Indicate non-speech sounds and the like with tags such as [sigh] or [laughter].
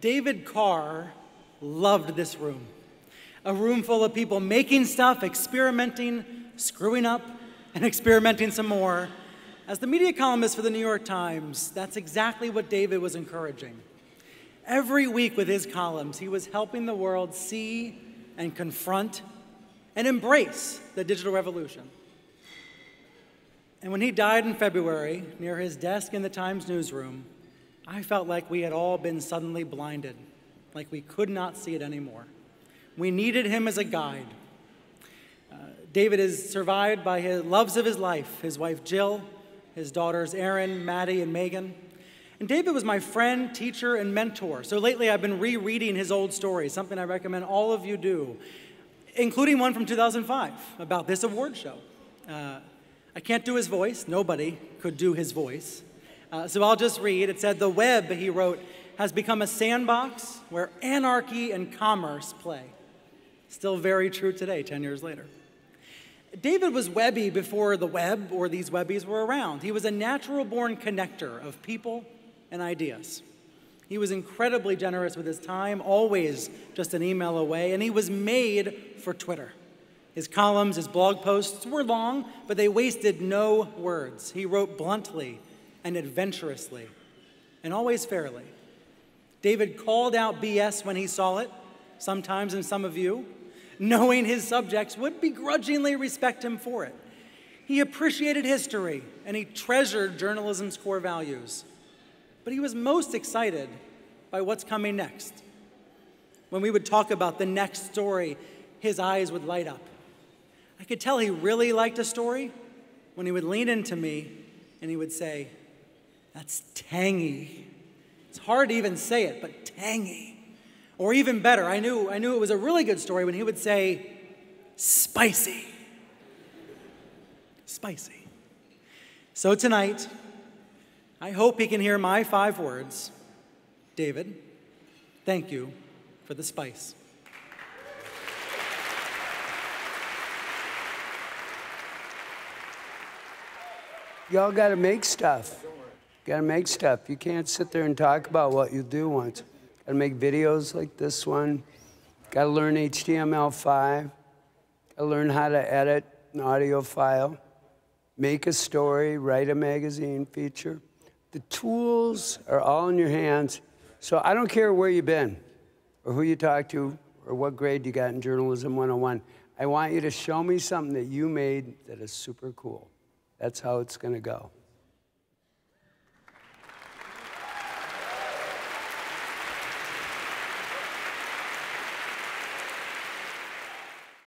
David Carr loved this room. A room full of people making stuff, experimenting, screwing up, and [laughs] experimenting some more. As the media columnist for the New York Times, that's exactly what David was encouraging. Every week with his columns, he was helping the world see and confront and embrace the digital revolution. And when he died in February, near his desk in the Times newsroom, I felt like we had all been suddenly blinded, like we could not see it anymore. We needed him as a guide. Uh, David is survived by his loves of his life his wife Jill, his daughters Erin, Maddie, and Megan. And David was my friend, teacher, and mentor. So lately I've been rereading his old stories, something I recommend all of you do, including one from 2005 about this award show. Uh, I can't do his voice, nobody could do his voice. Uh, so I'll just read. It said, The web, he wrote, has become a sandbox where anarchy and commerce play. Still very true today, 10 years later. David was webby before the web or these webbies were around. He was a natural born connector of people and ideas. He was incredibly generous with his time, always just an email away, and he was made for Twitter. His columns, his blog posts were long, but they wasted no words. He wrote bluntly and adventurously, and always fairly. David called out BS when he saw it, sometimes in some of you, knowing his subjects would begrudgingly respect him for it. He appreciated history and he treasured journalism's core values. But he was most excited by what's coming next. When we would talk about the next story, his eyes would light up. I could tell he really liked a story when he would lean into me and he would say, That's tangy. It's hard to even say it, but tangy. Or even better, I knew, I knew it was a really good story when he would say, spicy. Spicy. So tonight, I hope he can hear my five words David, thank you for the spice. Y'all got to make stuff. Got to make stuff. You can't sit there and talk about what you do once. Got to make videos like this one. Got to learn HTML5. Got to learn how to edit an audio file. Make a story, write a magazine feature. The tools are all in your hands. So I don't care where you've been or who you talked to or what grade you got in Journalism 101. I want you to show me something that you made that is super cool. That's how it's going to go.